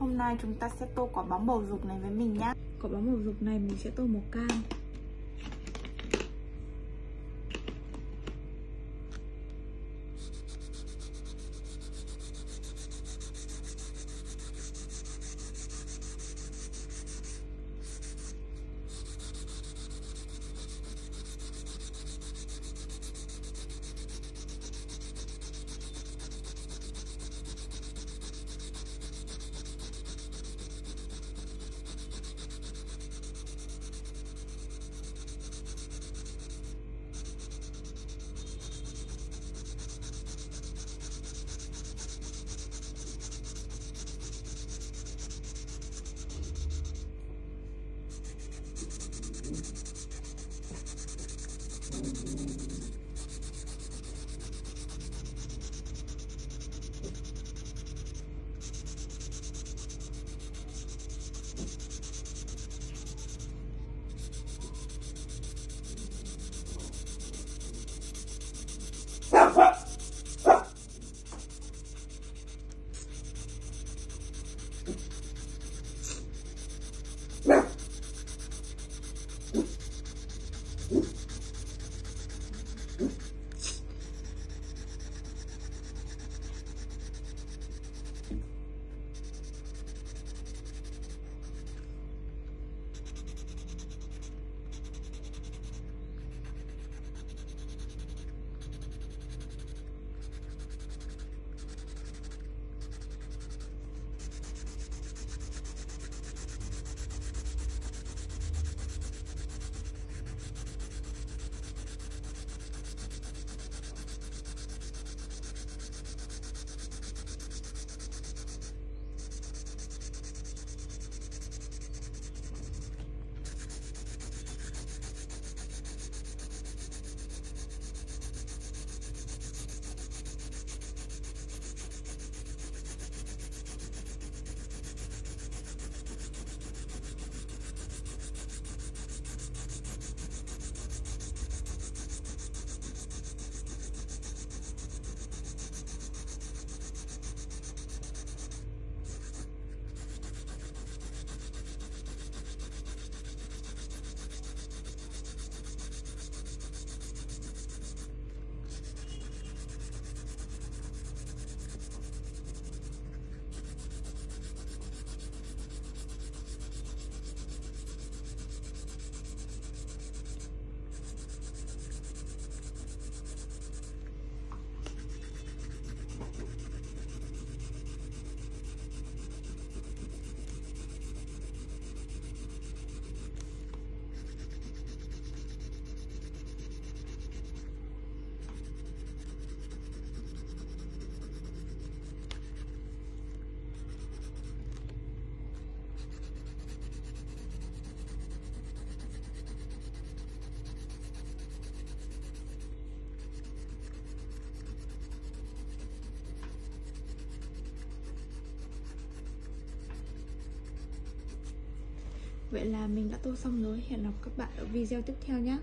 Hôm nay chúng ta sẽ tô quả bóng bầu dục này với mình nhá. Quả bóng bầu dục này mình sẽ tô màu cam. Vậy là mình đã tô xong rồi. Hẹn gặp các bạn ở video tiếp theo nhé